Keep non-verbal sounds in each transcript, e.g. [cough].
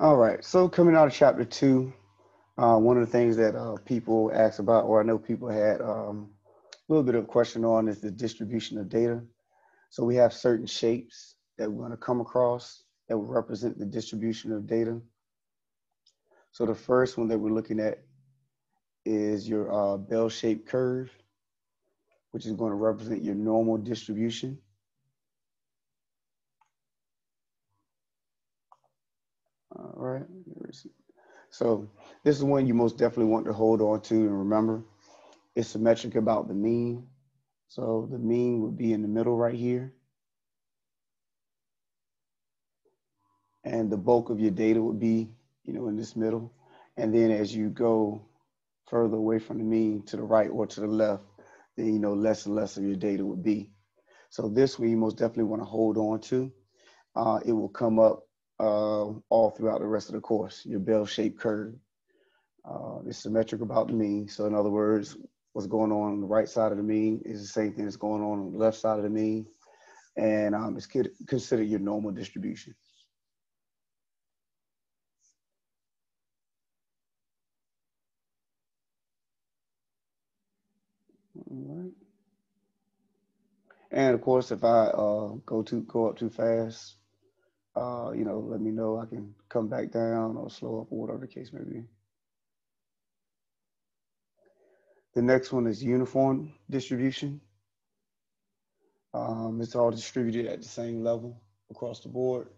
All right. So coming out of chapter two, uh, one of the things that uh, people ask about, or I know people had um, a little bit of question on, is the distribution of data. So we have certain shapes that we're going to come across that will represent the distribution of data. So the first one that we're looking at is your uh, bell-shaped curve, which is going to represent your normal distribution. All right. So this is one you most definitely want to hold on to and remember. It's symmetric about the mean. So the mean would be in the middle right here. And the bulk of your data would be, you know, in this middle. And then as you go further away from the mean to the right or to the left, then, you know, less and less of your data would be. So this one you most definitely want to hold on to. Uh, it will come up uh, all throughout the rest of the course, your bell-shaped curve. Uh, it's symmetric about the mean. So in other words, what's going on on the right side of the mean is the same thing that's going on on the left side of the mean. And um, it's considered your normal distribution. All right. And of course, if I uh, go too go up too fast, uh, you know, let me know. I can come back down or slow up or whatever the case may be. The next one is uniform distribution. Um, it's all distributed at the same level across the board.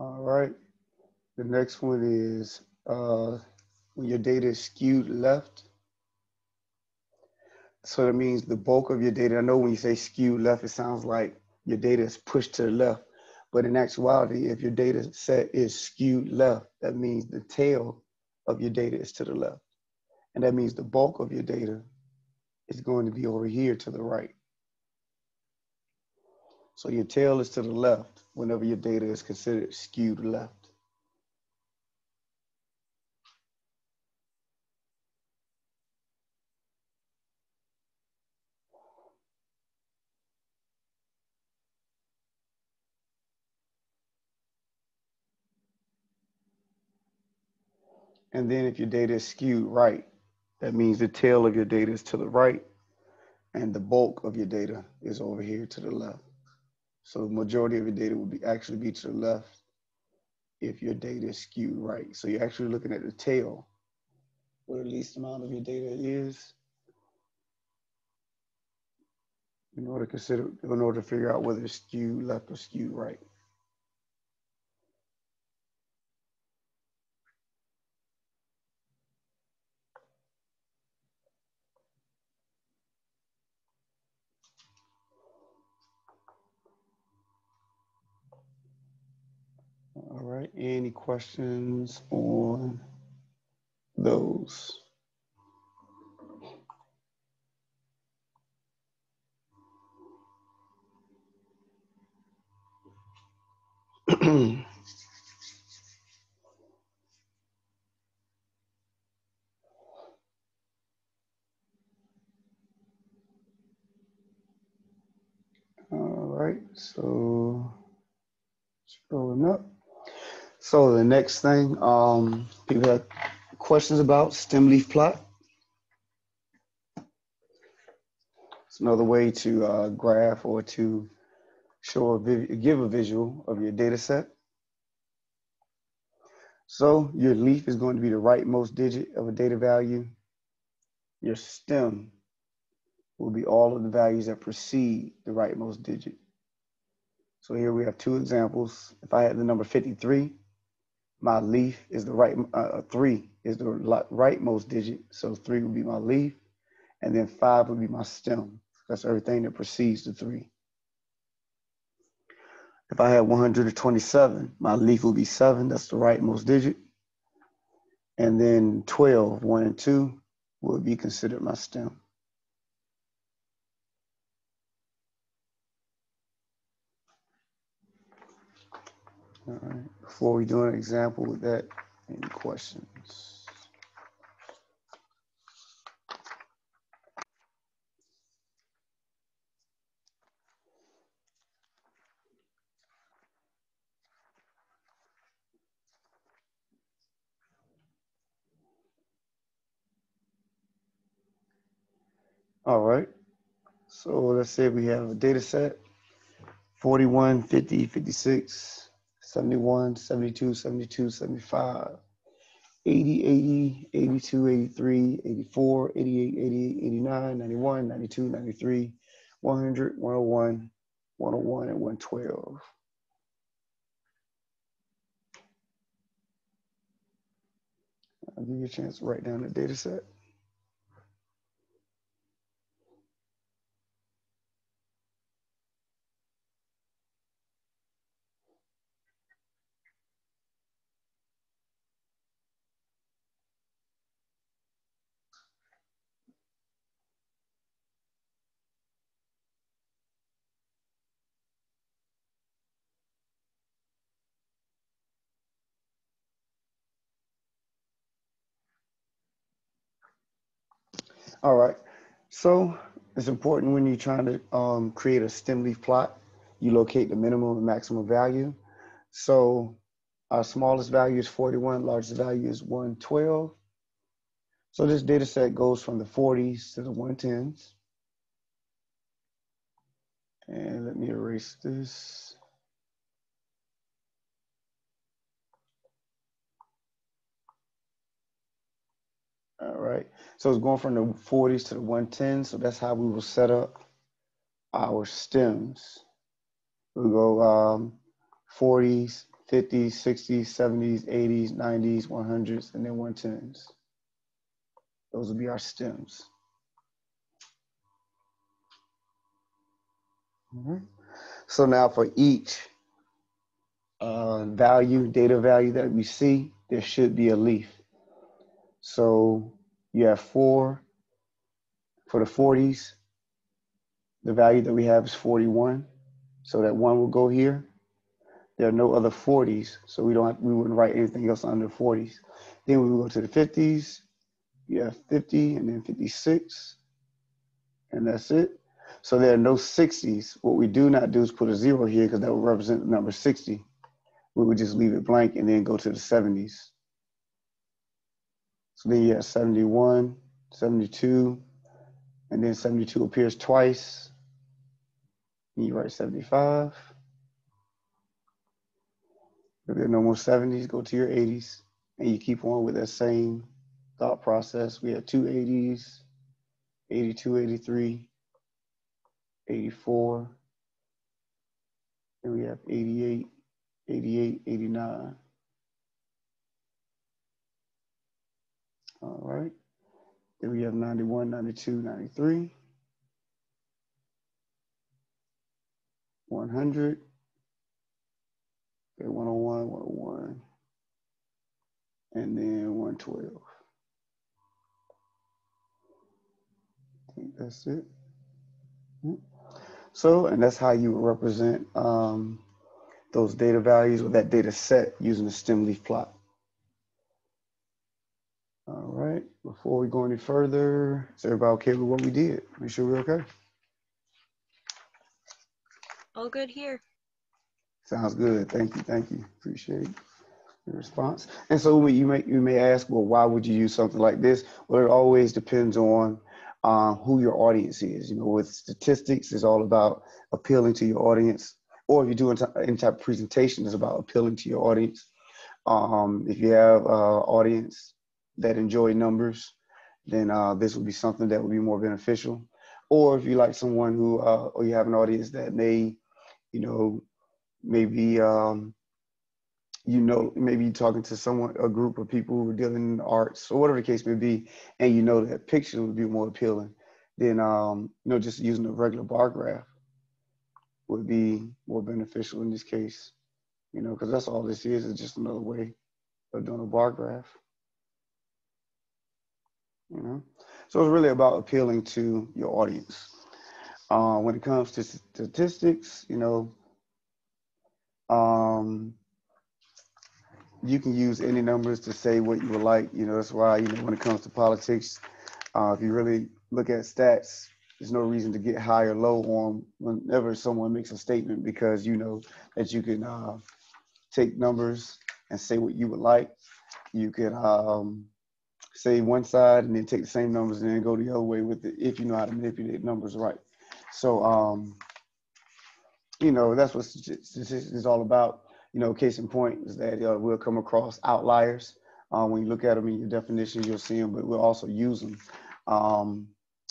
All right. The next one is uh, when your data is skewed left. So that means the bulk of your data, I know when you say skewed left, it sounds like your data is pushed to the left. But in actuality, if your data set is skewed left, that means the tail of your data is to the left. And that means the bulk of your data is going to be over here to the right. So your tail is to the left whenever your data is considered skewed left. And then if your data is skewed right, that means the tail of your data is to the right and the bulk of your data is over here to the left. So the majority of your data will be actually be to the left if your data is skewed right. So you're actually looking at the tail where the least amount of your data is in order to consider in order to figure out whether it's skewed left or skewed right. All right, any questions on those? [clears throat] All right, so scrolling up. So the next thing, um, people have questions about stem leaf plot. It's another way to uh, graph or to show a give a visual of your data set. So your leaf is going to be the rightmost digit of a data value. Your stem will be all of the values that precede the rightmost digit. So here we have two examples. If I had the number 53, my leaf is the right, uh, uh three is the rightmost digit. So three would be my leaf. And then five would be my stem. That's everything that precedes the three. If I had 127, my leaf would be seven. That's the rightmost digit. And then 12, one and two, would be considered my stem. All right. Before we do an example with that, any questions? All right. So let's say we have a data set 41, 50, 56, 71, 72, 72, 75, 80, 80, 82, 83, 84, 88, 88, 89, 91, 92, 93, 100, 101, 101, and 112. I'll give you a chance to write down the data set. All right. So it's important when you're trying to um, create a stem leaf plot, you locate the minimum and maximum value. So our smallest value is 41, largest value is 112. So this data set goes from the 40s to the 110s. And let me erase this. All right. So it's going from the 40s to the 110s. So that's how we will set up our stems. We go um, 40s, 50s, 60s, 70s, 80s, 90s, 100s, and then 110s. Those will be our stems. So now for each uh, value, data value that we see, there should be a leaf. So you have four for the 40s. The value that we have is 41. So that one will go here. There are no other 40s, so we don't have, we wouldn't write anything else under 40s. Then we go to the 50s. You have 50 and then 56, and that's it. So there are no 60s. What we do not do is put a zero here because that would represent the number 60. We would just leave it blank and then go to the 70s. So then you have 71, 72, and then 72 appears twice. And you write 75. If there are no more 70s, go to your 80s. And you keep on with that same thought process. We have two 80s, 82, 83, 84. And we have 88, 88, 89. All right. Then we have 91, 92, 93. 100. Okay, 101, 101. And then 112. I think that's it. So, and that's how you represent um, those data values or that data set using the stem leaf plot. All right, before we go any further, is everybody okay with what we did? Make sure we're okay. All good here. Sounds good. Thank you. Thank you. Appreciate your response. And so you may you may ask, well, why would you use something like this? Well, it always depends on uh, who your audience is. You know, with statistics, it's all about appealing to your audience. Or if you're doing any type of presentation, it's about appealing to your audience. Um, if you have uh, audience that enjoy numbers, then uh, this would be something that would be more beneficial. Or if you like someone who, uh, or you have an audience that may, you know, maybe, um, you know, maybe you're talking to someone, a group of people who are dealing in arts or whatever the case may be, and you know that picture would be more appealing, then, um, you know, just using a regular bar graph would be more beneficial in this case, you know, because that's all this is, is just another way of doing a bar graph you know so it's really about appealing to your audience uh, when it comes to statistics you know um, you can use any numbers to say what you would like. You know, that's why, you know, when it comes to politics, uh, if you really look at stats, there's no reason to get high or low on whenever someone makes a statement because you know that you can uh, take numbers and say what you would like. You can um, say one side and then take the same numbers and then go the other way with it if you know how to manipulate numbers right. So, um, you know, that's what statistics is all about. You know, case in point is that uh, we'll come across outliers. Uh, when you look at them in your definition, you'll see them, but we'll also use them. Um,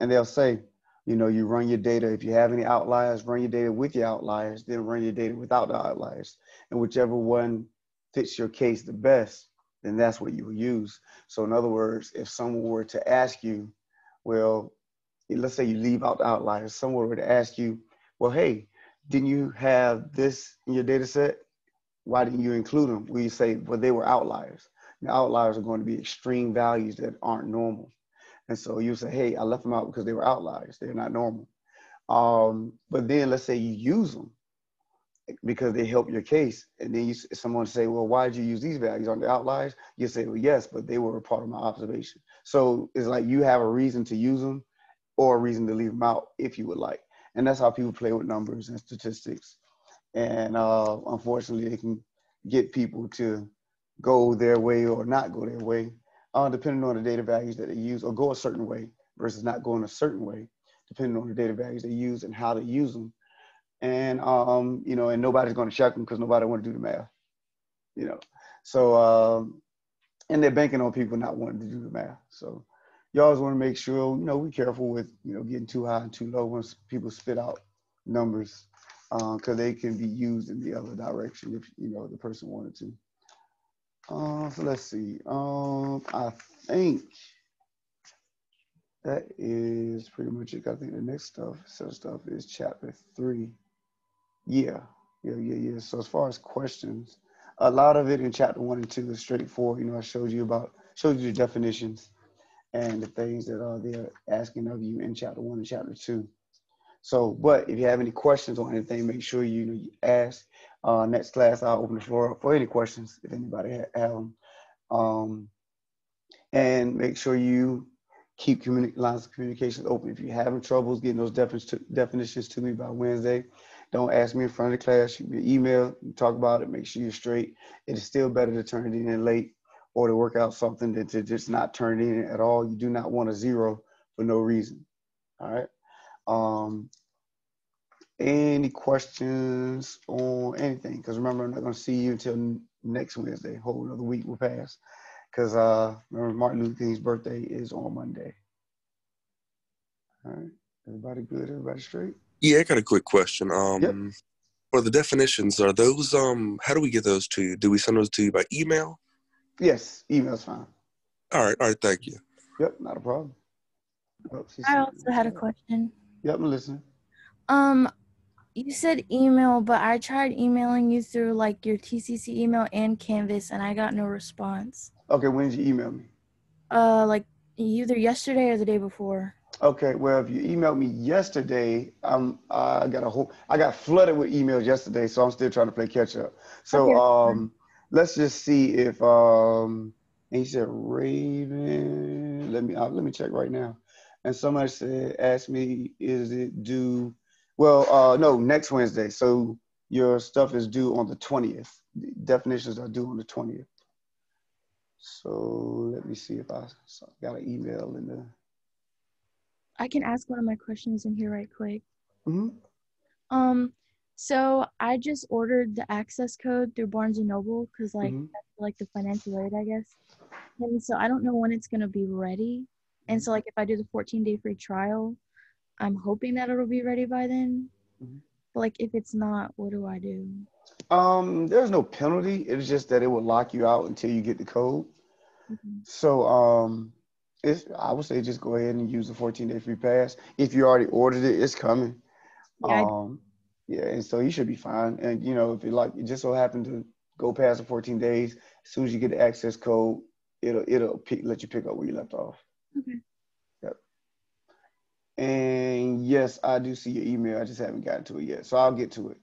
and they'll say, you know, you run your data. If you have any outliers, run your data with your outliers, then run your data without the outliers. And whichever one fits your case the best, then that's what you will use. So in other words, if someone were to ask you, well, let's say you leave out the outliers, someone were to ask you, well, hey, didn't you have this in your data set? Why didn't you include them? You say, well, they were outliers. The outliers are going to be extreme values that aren't normal. And so you say, hey, I left them out because they were outliers. They're not normal. Um, but then let's say you use them because they help your case. And then you, someone say, well, why did you use these values? on the outliers? You say, well, yes, but they were a part of my observation. So it's like you have a reason to use them or a reason to leave them out if you would like. And that's how people play with numbers and statistics. And uh, unfortunately, they can get people to go their way or not go their way, uh, depending on the data values that they use, or go a certain way versus not going a certain way, depending on the data values they use and how they use them and um, you know, and nobody's going to check them because nobody want to do the math, you know. So, um, and they're banking on people not wanting to do the math. So, you always want to make sure, you know, be careful with, you know, getting too high and too low once people spit out numbers, because uh, they can be used in the other direction if you know the person wanted to. Uh, so let's see. Um, I think that is pretty much it. I think the next stuff, so stuff is chapter three. Yeah, yeah, yeah, yeah. So as far as questions, a lot of it in chapter one and two is straightforward. You know, I showed you about showed you the definitions and the things that are they're asking of you in chapter one and chapter two. So, but if you have any questions on anything, make sure you, know, you ask. Uh, next class, I'll open the floor up for any questions if anybody have them. Um, and make sure you keep communi- lines of communication open. If you're having troubles getting those definitions to me by Wednesday, don't ask me in front of the class. Shoot me an email. talk about it. Make sure you're straight. It is still better to turn it in late or to work out something than to just not turn it in at all. You do not want a zero for no reason. All right. Um, any questions on anything? Because remember, I'm not going to see you until next Wednesday. Whole another week will pass. Because uh, remember, Martin Luther King's birthday is on Monday. All right. Everybody good? Everybody straight? Yeah, I got a quick question. Um, yep. For the definitions, are those um? How do we get those to you? Do we send those to you by email? Yes, email's fine. All right, all right. Thank you. Yep, not a problem. Oh, I also had a question. Yep, I'm listening. Um, you said email, but I tried emailing you through like your TCC email and Canvas, and I got no response. Okay, when did you email me? Uh, like either yesterday or the day before. Okay, well, if you emailed me yesterday, um, I got a whole, I got flooded with emails yesterday, so I'm still trying to play catch up. So, okay. um, let's just see if, um, and he said Raven. Let me, uh, let me check right now. And somebody said, asked me, is it due? Well, uh, no, next Wednesday. So your stuff is due on the 20th. Definitions are due on the 20th. So let me see if I got an email in the. I can ask one of my questions in here right quick. Mm-hmm. Um, so I just ordered the access code through Barnes and Noble because like mm-hmm. like the financial aid, I guess. And so I don't know when it's gonna be ready. And so like if I do the 14 day free trial, I'm hoping that it'll be ready by then. Mm-hmm. But like if it's not, what do I do? Um, there's no penalty. It's just that it will lock you out until you get the code. Mm-hmm. So um it's, I would say just go ahead and use the 14 day free pass. If you already ordered it, it's coming. Yeah, um, yeah, and so you should be fine. And you know, if it like it just so happened to go past the 14 days, as soon as you get the access code, it'll it'll pick, let you pick up where you left off. Okay. Yep. And yes, I do see your email. I just haven't gotten to it yet, so I'll get to it.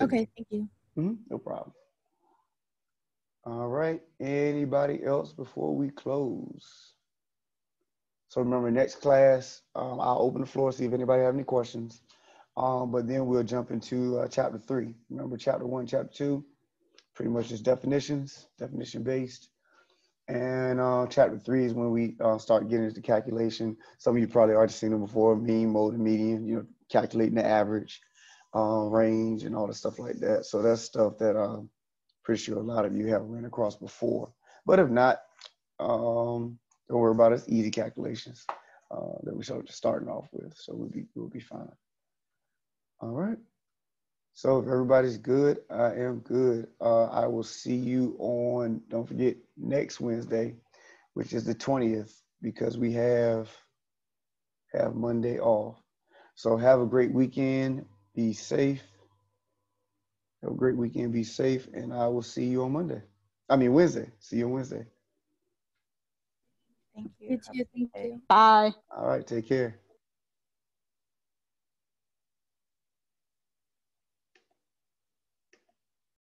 Okay, thank you. Mm-hmm, no problem. All right. Anybody else before we close? So remember, next class, um, I'll open the floor, see if anybody have any questions. Um, but then we'll jump into uh, chapter three. Remember, chapter one, chapter two, pretty much just definitions, definition based. And uh, chapter three is when we uh, start getting into calculation. Some of you probably already seen them before: mean, mode, and median. You know, calculating the average, uh, range, and all the stuff like that. So that's stuff that I'm uh, pretty sure a lot of you have ran across before. But if not, um, don't worry about it. Easy calculations uh, that we're starting off with. So we'll be we'll be fine. All right. So if everybody's good, I am good. Uh, I will see you on, don't forget, next Wednesday, which is the 20th, because we have have Monday off. So have a great weekend. Be safe. Have a great weekend. Be safe. And I will see you on Monday. I mean, Wednesday. See you on Wednesday. Thank you. You too. Thank you. Bye. All right. Take care.